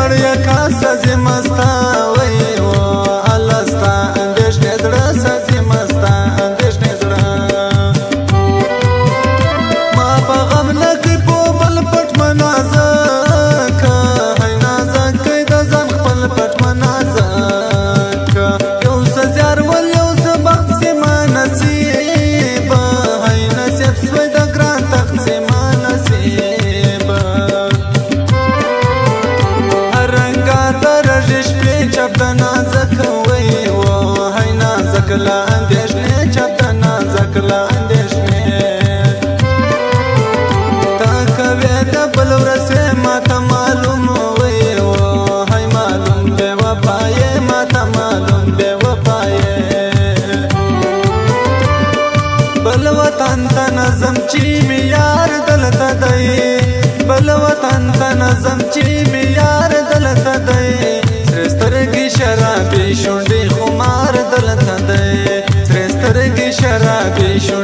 María Casa. لته دی تر سترګې شرابې شو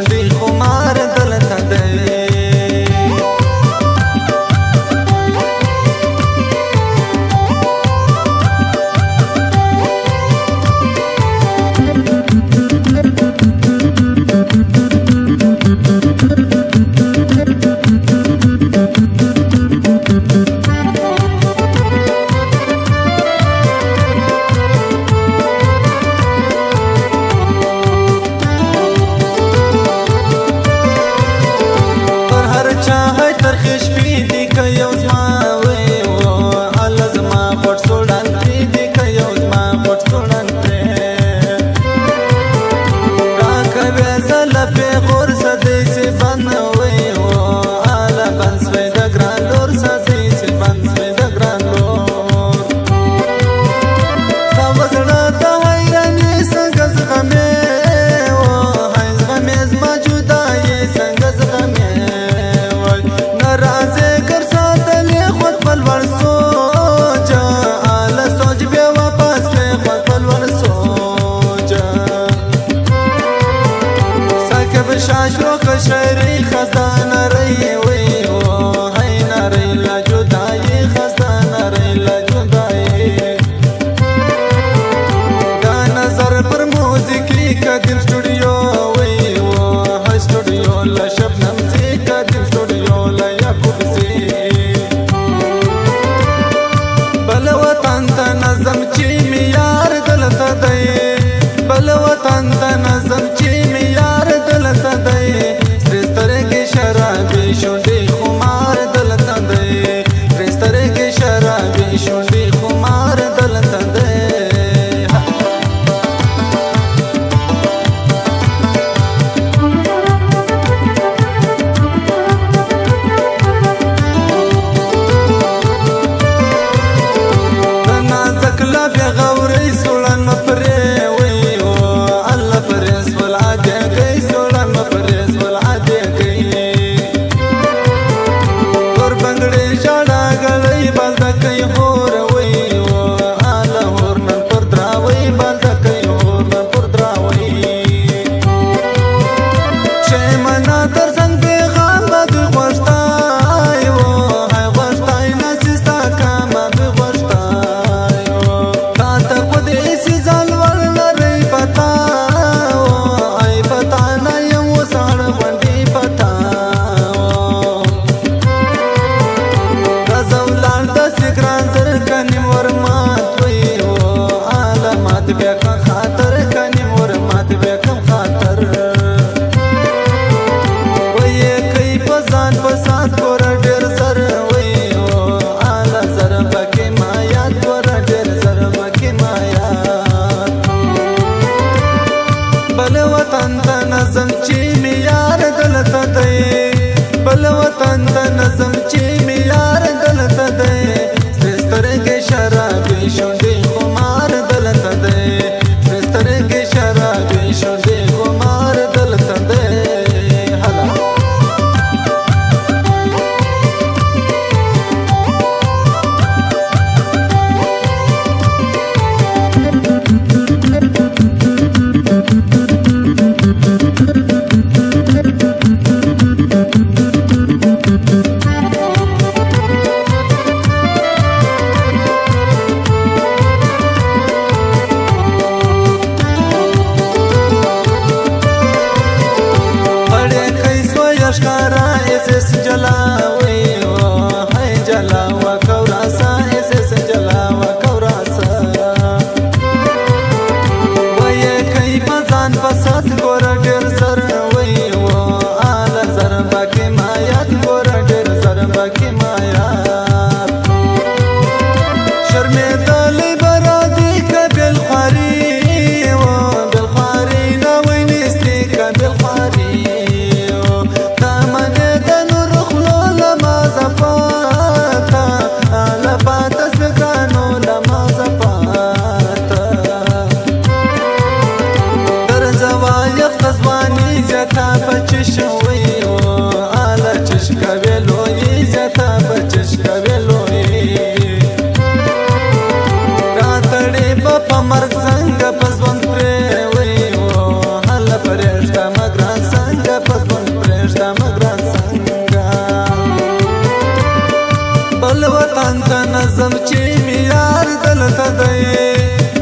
نظم چې میار دلته دی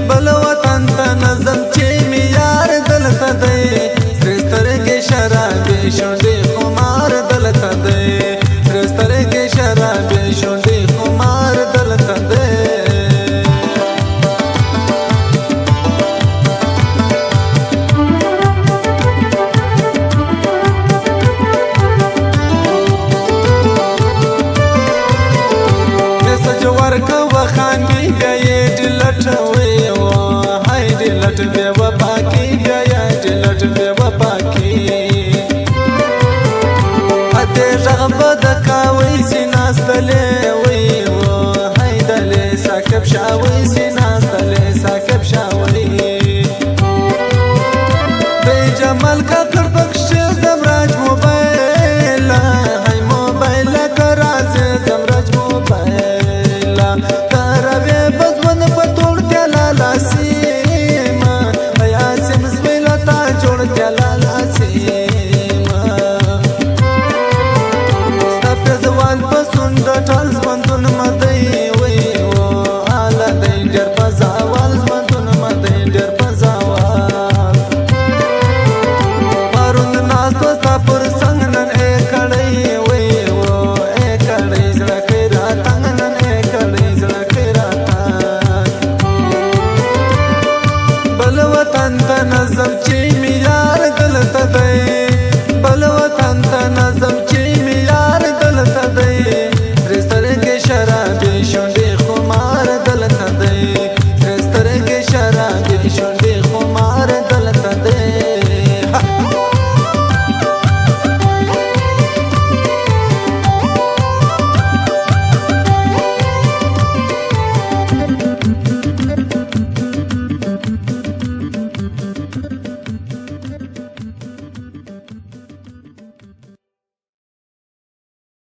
بل وطن ته نظم چې میار دلته دی I we see?